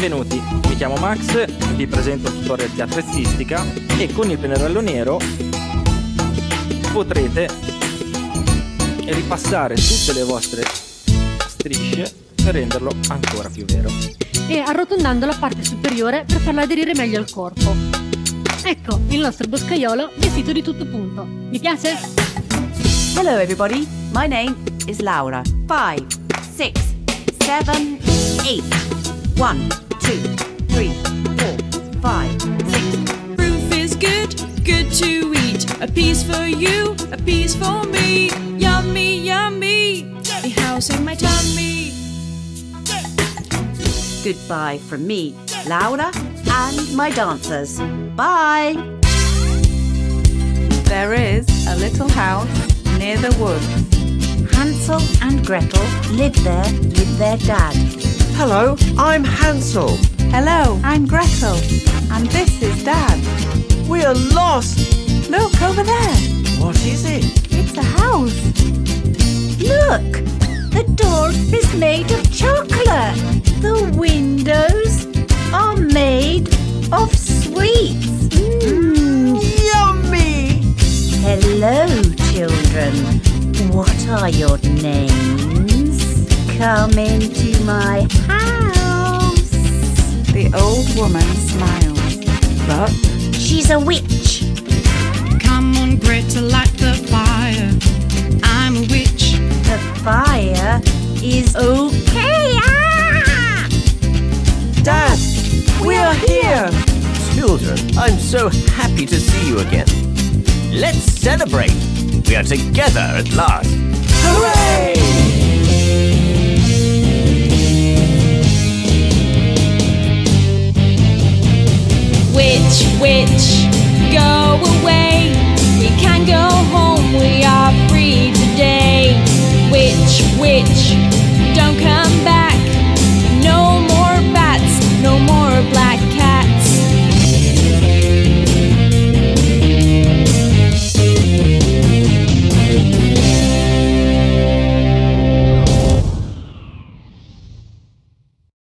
Benvenuti, mi chiamo Max, vi presento il tutorial di attrezzistica e con il pennarello nero potrete ripassare tutte le vostre strisce per renderlo ancora più vero. E arrotondando la parte superiore per farla aderire meglio al corpo. Ecco il nostro boscaiolo vestito di tutto punto. Mi piace? Hello, everybody. My name is Laura. Five, six, seven, eight. One, two, three, four, five, six. Is good, good to eat. A piece for you, a piece for me. Yummy, yummy. House in my tummy. Goodbye from me, Laura, and my dancers. Bye. There is a little house near the woods. Hansel and Gretel live there with their dad. Hello, I'm Hansel. Hello, I'm Gretel, and this is Dad. We are lost. Look over there. What is it? It's a house. Look, the door is made of chocolate. The windows are made of sweets. Mm. Yummy! Hello, children. What are your names? Come into my house. The old woman smiles, but She's a witch. Come on, Gretel, light the fire. I'm a witch. The fire is okay. Ah! Dad, we are here. Children, I'm so happy to see you again. Let's celebrate. We are together at last. Hooray! bitch, go away. We can go home.